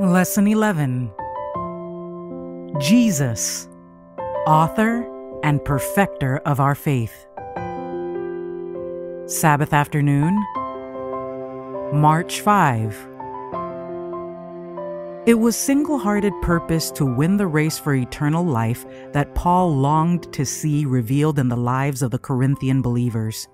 Lesson 11 Jesus, author and perfecter of our faith. Sabbath afternoon, March 5. It was single hearted purpose to win the race for eternal life that Paul longed to see revealed in the lives of the Corinthian believers.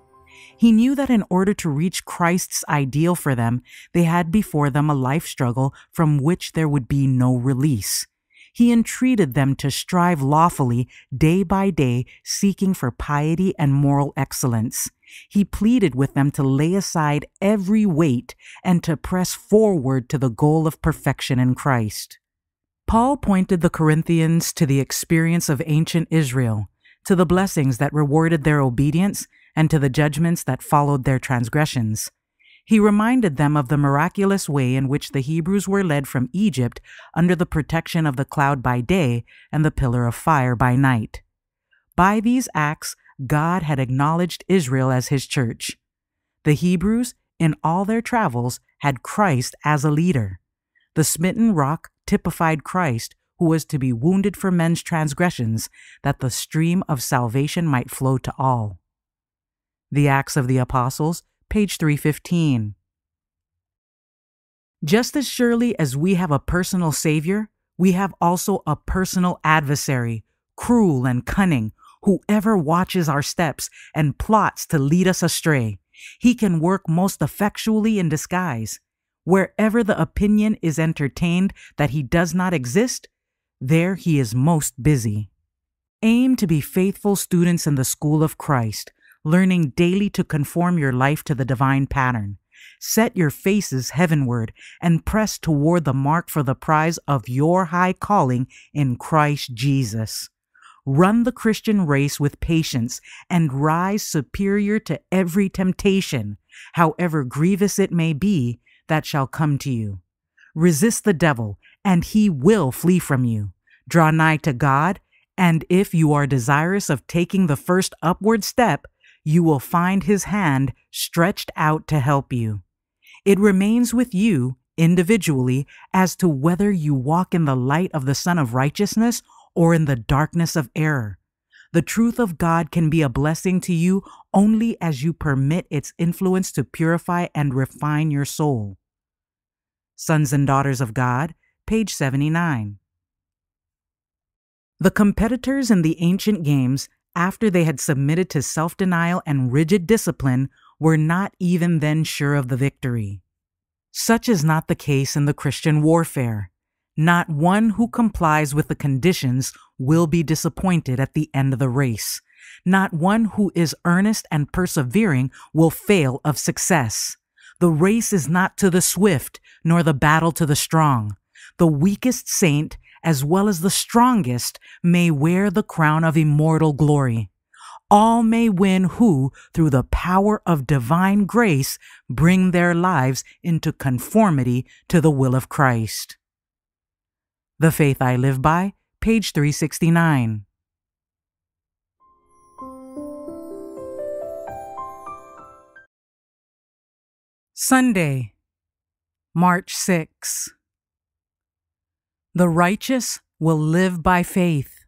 He knew that in order to reach Christ's ideal for them, they had before them a life struggle from which there would be no release. He entreated them to strive lawfully, day by day, seeking for piety and moral excellence. He pleaded with them to lay aside every weight and to press forward to the goal of perfection in Christ. Paul pointed the Corinthians to the experience of ancient Israel, to the blessings that rewarded their obedience, and to the judgments that followed their transgressions. He reminded them of the miraculous way in which the Hebrews were led from Egypt under the protection of the cloud by day and the pillar of fire by night. By these acts, God had acknowledged Israel as his church. The Hebrews, in all their travels, had Christ as a leader. The smitten rock typified Christ, who was to be wounded for men's transgressions, that the stream of salvation might flow to all. The Acts of the Apostles, page 315. Just as surely as we have a personal Savior, we have also a personal adversary, cruel and cunning, who ever watches our steps and plots to lead us astray. He can work most effectually in disguise. Wherever the opinion is entertained that he does not exist, there he is most busy. Aim to be faithful students in the school of Christ, learning daily to conform your life to the divine pattern. Set your faces heavenward and press toward the mark for the prize of your high calling in Christ Jesus. Run the Christian race with patience and rise superior to every temptation, however grievous it may be, that shall come to you. Resist the devil, and he will flee from you. Draw nigh to God, and if you are desirous of taking the first upward step, you will find his hand stretched out to help you. It remains with you individually as to whether you walk in the light of the Sun of Righteousness or in the darkness of error. The truth of God can be a blessing to you only as you permit its influence to purify and refine your soul. Sons and Daughters of God, page 79. The competitors in the ancient games after they had submitted to self denial and rigid discipline, were not even then sure of the victory. Such is not the case in the Christian warfare. Not one who complies with the conditions will be disappointed at the end of the race. Not one who is earnest and persevering will fail of success. The race is not to the swift, nor the battle to the strong. The weakest saint as well as the strongest, may wear the crown of immortal glory. All may win who, through the power of divine grace, bring their lives into conformity to the will of Christ. The Faith I Live By, page 369. Sunday, March 6. The righteous will live by faith.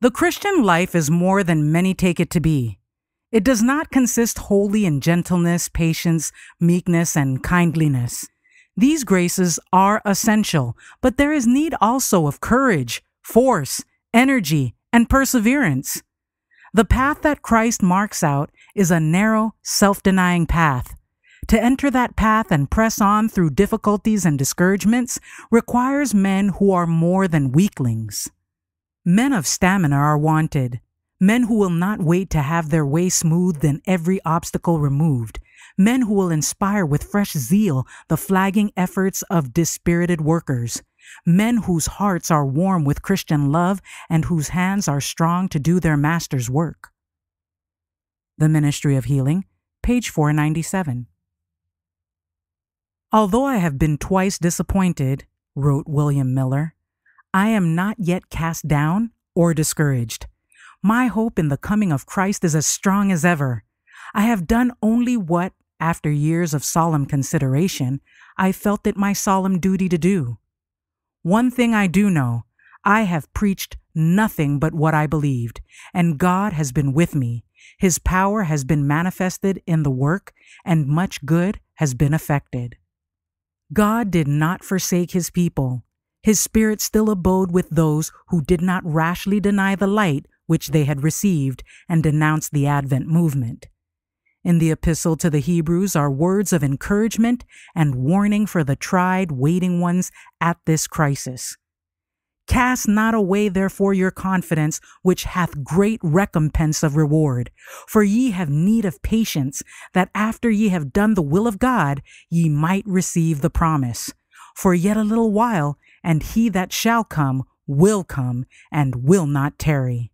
The Christian life is more than many take it to be. It does not consist wholly in gentleness, patience, meekness, and kindliness. These graces are essential, but there is need also of courage, force, energy, and perseverance. The path that Christ marks out is a narrow, self denying path. To enter that path and press on through difficulties and discouragements requires men who are more than weaklings. Men of stamina are wanted, men who will not wait to have their way smoothed and every obstacle removed, men who will inspire with fresh zeal the flagging efforts of dispirited workers, men whose hearts are warm with Christian love and whose hands are strong to do their master's work. The Ministry of Healing, page 497. Although I have been twice disappointed, wrote William Miller, I am not yet cast down or discouraged. My hope in the coming of Christ is as strong as ever. I have done only what, After years of solemn consideration, I felt it my solemn duty to do. One thing I do know I have preached nothing but what I believed, and God has been with me. His power has been manifested in the work, and much good has been effected. God did not forsake his people. His spirit still abode with those who did not rashly deny the light which they had received and denounce the Advent movement. In the epistle to the Hebrews are words of encouragement and warning for the tried, waiting ones at this crisis. Cast not away therefore your confidence, which hath great recompense of reward. For ye have need of patience, that after ye have done the will of God, ye might receive the promise. For yet a little while, and he that shall come will come, and will not tarry.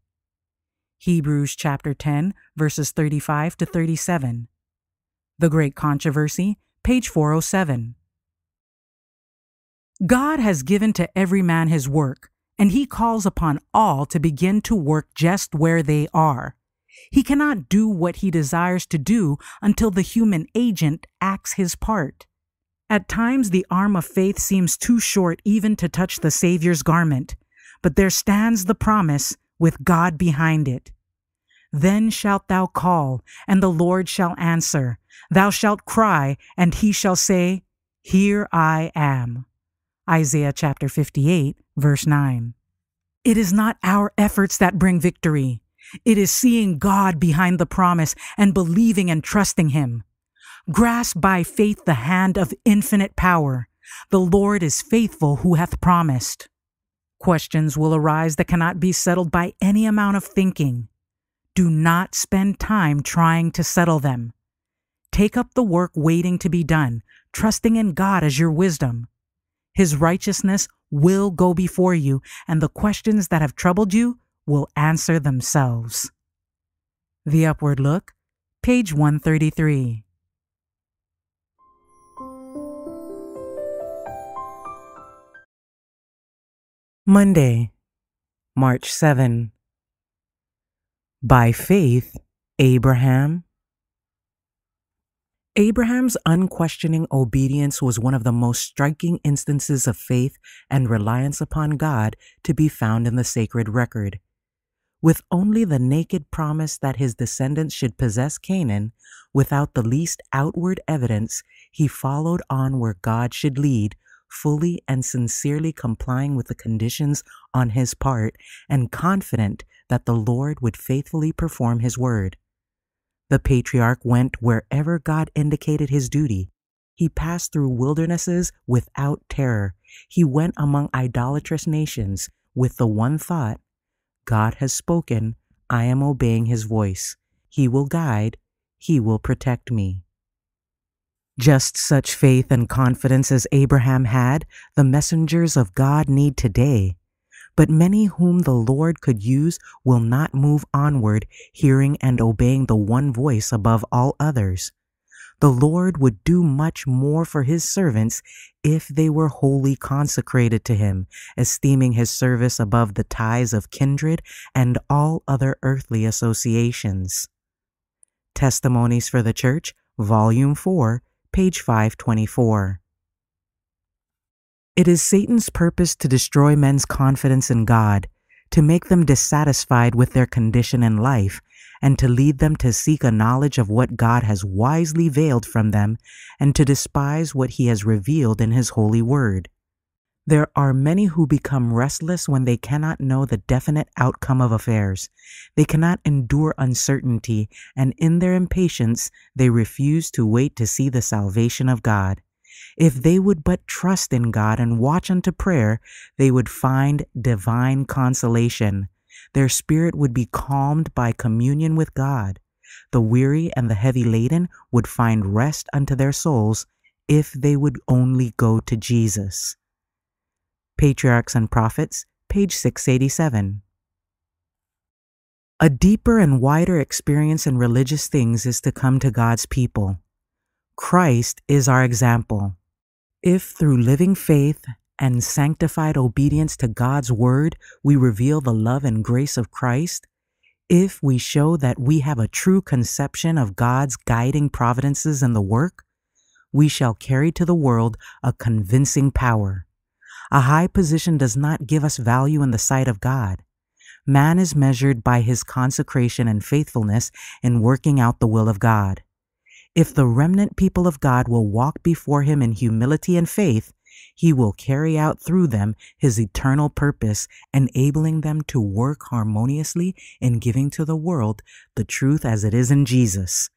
Hebrews chapter 10, verses 35 to 37. The Great Controversy, page 407. God has given to every man his work, and he calls upon all to begin to work just where they are. He cannot do what he desires to do until the human agent acts his part. At times, the arm of faith seems too short even to touch the Savior's garment, but there stands the promise with God behind it. Then shalt thou call, and the Lord shall answer. Thou shalt cry, and he shall say, Here I am. Isaiah chapter 58, verse 9. It is not our efforts that bring victory. It is seeing God behind the promise and believing and trusting Him. Grasp by faith the hand of infinite power. The Lord is faithful who hath promised. Questions will arise that cannot be settled by any amount of thinking. Do not spend time trying to settle them. Take up the work waiting to be done, trusting in God as your wisdom. His righteousness will go before you, and the questions that have troubled you will answer themselves. The Upward Look, page 133. Monday, March 7. By faith, Abraham. Abraham's unquestioning obedience was one of the most striking instances of faith and reliance upon God to be found in the sacred record. With only the naked promise that his descendants should possess Canaan, without the least outward evidence, he followed on where God should lead, fully and sincerely complying with the conditions on his part and confident that the Lord would faithfully perform his word. The patriarch went wherever God indicated his duty. He passed through wildernesses without terror. He went among idolatrous nations with the one thought God has spoken, I am obeying his voice. He will guide, he will protect me. Just such faith and confidence as Abraham had, the messengers of God need today but many whom the Lord could use will not move onward, hearing and obeying the one voice above all others. The Lord would do much more for his servants if they were wholly consecrated to him, esteeming his service above the ties of kindred and all other earthly associations. Testimonies for the Church, Volume 4, page 524. It is Satan's purpose to destroy men's confidence in God, to make them dissatisfied with their condition in life, and to lead them to seek a knowledge of what God has wisely veiled from them, and to despise what he has revealed in his holy word. There are many who become restless when they cannot know the definite outcome of affairs. They cannot endure uncertainty, and in their impatience, they refuse to wait to see the salvation of God. If they would but trust in God and watch unto prayer, they would find divine consolation. Their spirit would be calmed by communion with God. The weary and the heavy laden would find rest unto their souls if they would only go to Jesus. Patriarchs and Prophets, page 687. A deeper and wider experience in religious things is to come to God's people. Christ is our example. If through living faith and sanctified obedience to God's word we reveal the love and grace of Christ, If we show that we have a true conception of God's guiding providences in the work, we shall carry to the world a convincing power. A high position does not give us value in the sight of God. Man is measured by his consecration and faithfulness in working out the will of God. If the remnant people of God will walk before him in humility and faith, he will carry out through them his eternal purpose, enabling them to work harmoniously in giving to the world the truth as it is in Jesus.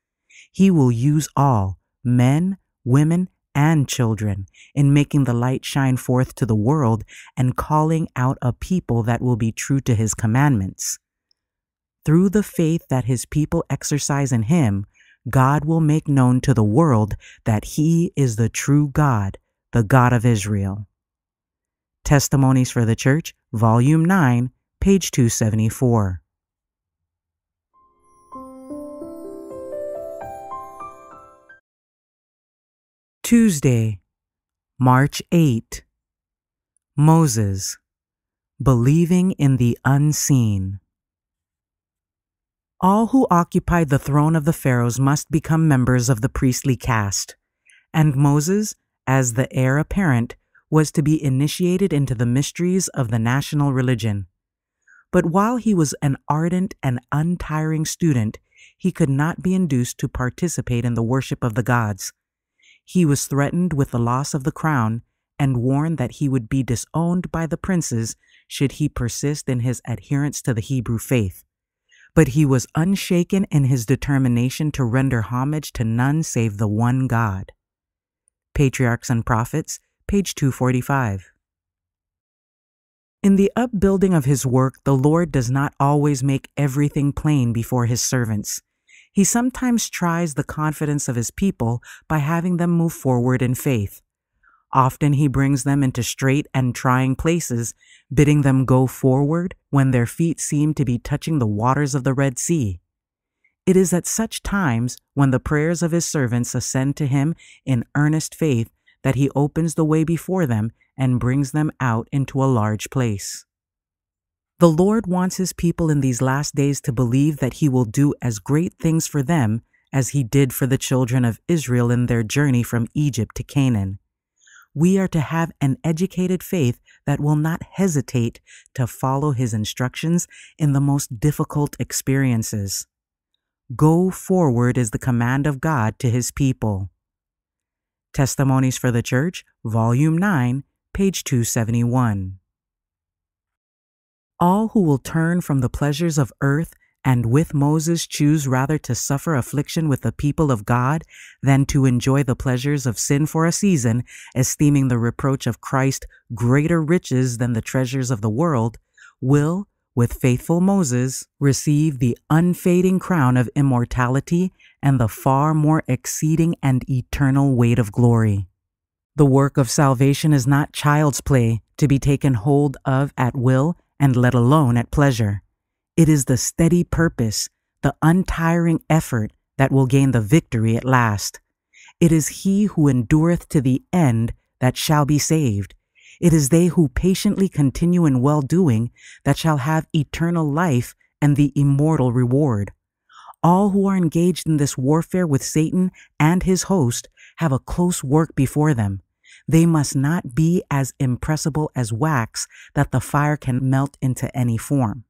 He will use all, men, women, and children, in making the light shine forth to the world and calling out a people that will be true to his commandments. Through the faith that his people exercise in him, God will make known to the world that he is the true God the God of Israel. Testimonies for the Church, Volume 9, page 274. Tuesday, March 8. Moses, Believing in the Unseen. All who occupied the throne of the pharaohs must become members of the priestly caste, and Moses, as the heir apparent, was to be initiated into the mysteries of the national religion. But while he was an ardent and untiring student, he could not be induced to participate in the worship of the gods. He was threatened with the loss of the crown and warned that he would be disowned by the princes should he persist in his adherence to the Hebrew faith. But he was unshaken in his determination to render homage to none save the one God. Patriarchs and Prophets, page 245. In the upbuilding of his work, the Lord does not always make everything plain before his servants. He sometimes tries the confidence of his people by having them move forward in faith. Often he brings them into strait and trying places, bidding them go forward when their feet seem to be touching the waters of the Red Sea. It is at such times when the prayers of his servants ascend to him in earnest faith that he opens the way before them and brings them out into a large place. The Lord wants his people in these last days to believe that he will do as great things for them as he did for the children of Israel in their journey from Egypt to Canaan. We are to have an educated faith that will not hesitate to follow his instructions in the most difficult experiences. Go forward is the command of God to his people. Testimonies for the Church, Volume 9, page 271. All who will turn from the pleasures of earth and with Moses choose rather to suffer affliction with the people of God than to enjoy the pleasures of sin for a season, esteeming the reproach of Christ greater riches than the treasures of the world, will, with faithful Moses, receive the unfading crown of immortality and the far more exceeding and eternal weight of glory. The work of salvation is not child's play to be taken hold of at will and let alone at pleasure. It is the steady purpose, the untiring effort that will gain the victory at last. It is he who endureth to the end that shall be saved, it is they who patiently continue in well doing that shall have eternal life and the immortal reward. All who are engaged in this warfare with Satan and his host have a close work before them. They must not be as impressible as wax that the fire can melt into any form.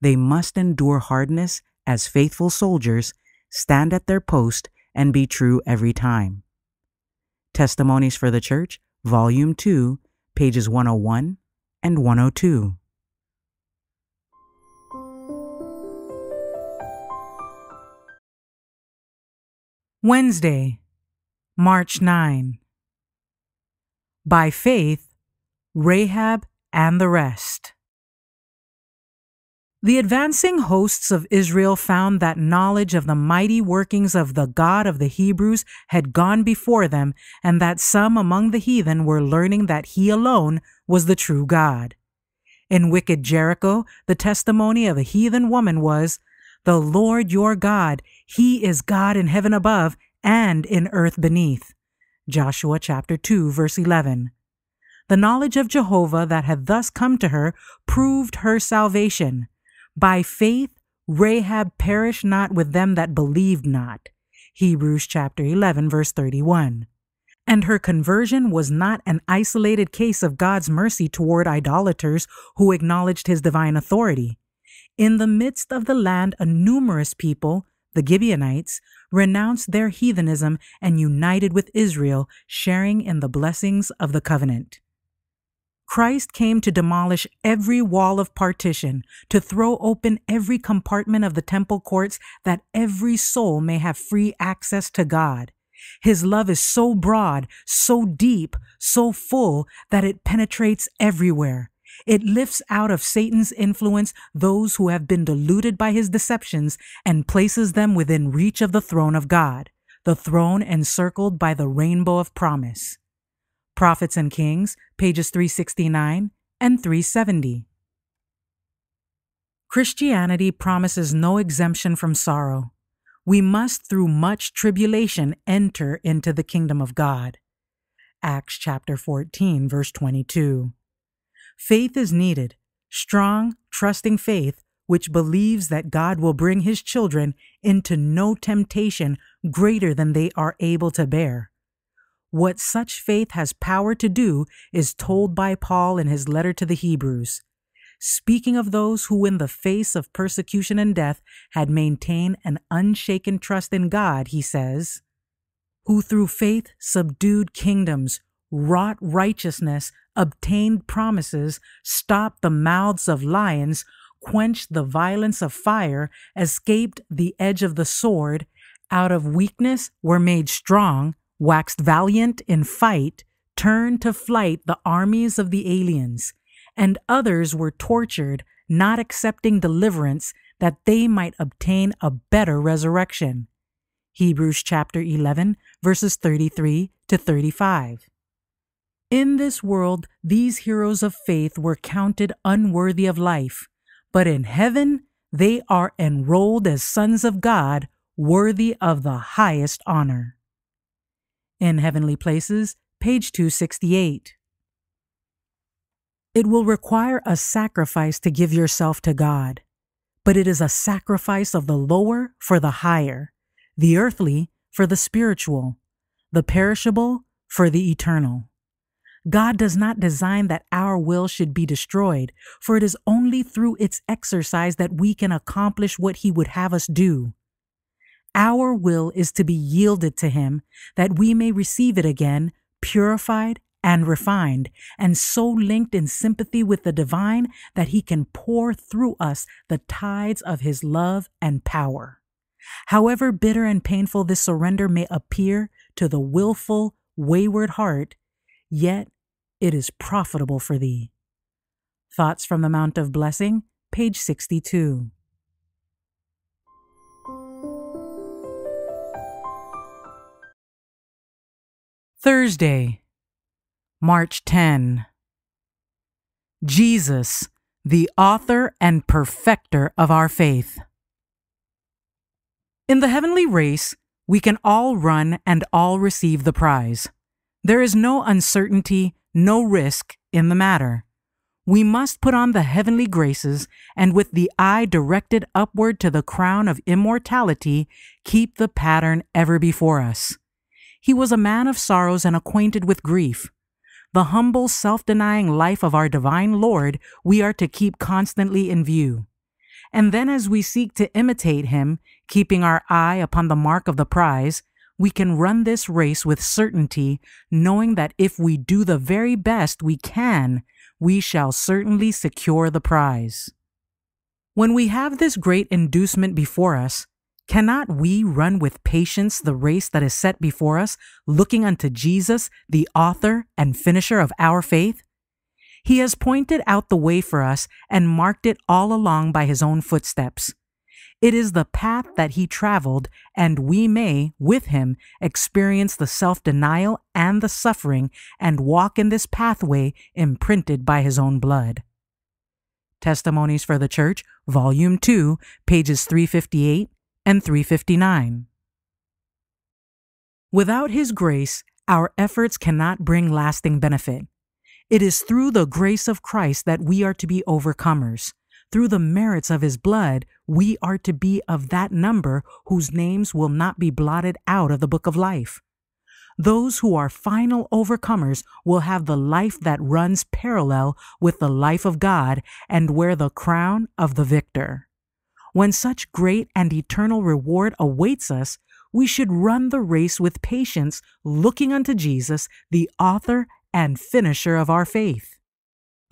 They must endure hardness as faithful soldiers, stand at their post, and be true every time. Testimonies for the Church, Volume 2, pages 101 and 102. Wednesday, March 9. By faith, Rahab and the rest. The advancing hosts of Israel found that knowledge of the mighty workings of the God of the Hebrews had gone before them, and that some among the heathen were learning that he alone was the true God. In wicked Jericho, the testimony of a heathen woman was, The Lord your God, he is God in heaven above and in earth beneath. Joshua chapter 2 verse 11. The knowledge of Jehovah that had thus come to her proved her salvation. By faith, Rahab perished not with them that believed not. Hebrews chapter 11 verse 31. And her conversion was not an isolated case of God's mercy toward idolaters who acknowledged his divine authority. In the midst of the land, a numerous people, the Gibeonites, renounced their heathenism and united with Israel, sharing in the blessings of the covenant. Christ came to demolish every wall of partition, to throw open every compartment of the temple courts that every soul may have free access to God. His love is so broad, so deep, so full that it penetrates everywhere. It lifts out of Satan's influence those who have been deluded by his deceptions and places them within reach of the throne of God, the throne encircled by the rainbow of promise. Prophets and Kings, pages 369 and 370. Christianity promises no exemption from sorrow. We must, through much tribulation, enter into the kingdom of God. Acts chapter 14, verse 22. Faith is needed, strong, trusting faith, which believes that God will bring his children into no temptation greater than they are able to bear. What such faith has power to do is told by Paul in his letter to the Hebrews. Speaking of those who, in the face of persecution and death, had maintained an unshaken trust in God, he says, Who through faith subdued kingdoms, wrought righteousness, obtained promises, stopped the mouths of lions, quenched the violence of fire, escaped the edge of the sword, out of weakness were made strong, waxed valiant in fight, turned to flight the armies of the aliens, and others were tortured, not accepting deliverance, that they might obtain a better resurrection. Hebrews chapter 11, verses 33 to 35. In this world, these heroes of faith were counted unworthy of life, but in heaven, they are enrolled as sons of God, worthy of the highest honor in Heavenly Places, page 268. It will require a sacrifice to give yourself to God, but it is a sacrifice of the lower for the higher, the earthly for the spiritual, the perishable for the eternal. God does not design that our will should be destroyed, for it is only through its exercise that we can accomplish what He would have us do. Our will is to be yielded to Him, that we may receive it again, purified and refined, and so linked in sympathy with the divine that He can pour through us the tides of His love and power. However bitter and painful this surrender may appear to the willful, wayward heart, yet it is profitable for thee. Thoughts from the Mount of Blessing, page 62. Thursday, March 10. Jesus, the author and perfecter of our faith. In the heavenly race, we can all run and all receive the prize. There is no uncertainty, no risk in the matter. We must put on the heavenly graces and, with the eye directed upward to the crown of immortality, keep the pattern ever before us. He was a man of sorrows and acquainted with grief. The humble, self denying life of our divine Lord we are to keep constantly in view. And then, as we seek to imitate him, keeping our eye upon the mark of the prize, we can run this race with certainty, knowing that if we do the very best we can, we shall certainly secure the prize. When we have this great inducement before us, Cannot we run with patience the race that is set before us, looking unto Jesus, the author and finisher of our faith? He has pointed out the way for us and marked it all along by his own footsteps. It is the path that he traveled, and we may, with him, experience the self denial and the suffering and walk in this pathway imprinted by his own blood. Testimonies for the Church, Volume 2, pages 358 and 359. Without His grace, our efforts cannot bring lasting benefit. It is through the grace of Christ that we are to be overcomers, through the merits of his blood, we are to be of that number whose names will not be blotted out of the book of life. Those who are final overcomers will have the life that runs parallel with the life of God and wear the crown of the victor. When such great and eternal reward awaits us, we should run the race with patience, looking unto Jesus, the author and finisher of our faith.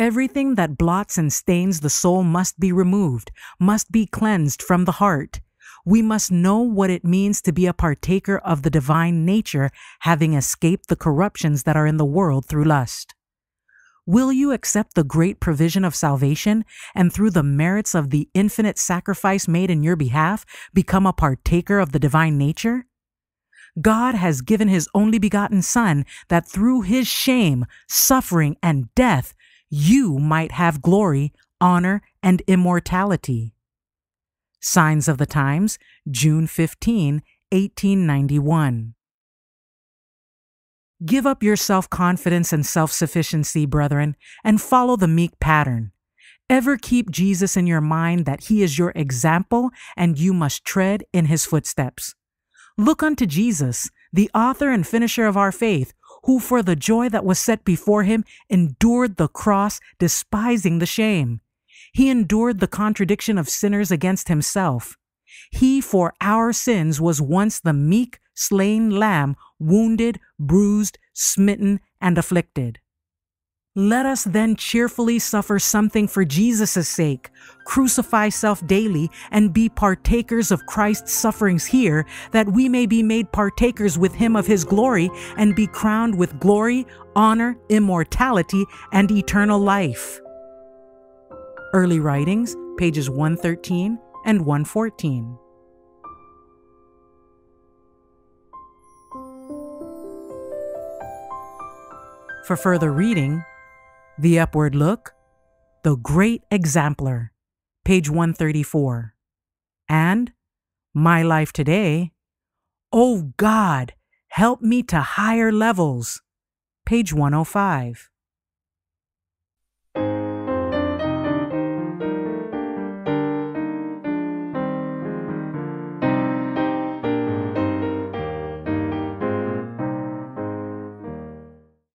Everything that blots and stains the soul must be removed, must be cleansed from the heart. We must know what it means to be a partaker of the divine nature, having escaped the corruptions that are in the world through lust. Will you accept the great provision of salvation and through the merits of the infinite sacrifice made in your behalf become a partaker of the divine nature? God has given his only begotten Son that through his shame, suffering, and death you might have glory, honor, and immortality. Signs of the Times, June 15, 1891. Give up your self confidence and self sufficiency, brethren, and follow the meek pattern. Ever keep Jesus in your mind that he is your example and you must tread in his footsteps. Look unto Jesus, the author and finisher of our faith, who for the joy that was set before him endured the cross, despising the shame. He endured the contradiction of sinners against himself. He for our sins was once the meek, slain lamb, wounded, bruised, smitten, and afflicted. Let us then cheerfully suffer something for Jesus' sake, crucify self daily, and be partakers of Christ's sufferings here, that we may be made partakers with him of his glory, and be crowned with glory, honor, immortality, and eternal life. Early Writings, pages 113 and 114. For further reading, the Upward Look, The Great Exemplar, page 134. And My Life Today, Oh God, Help Me to Higher Levels, page 105.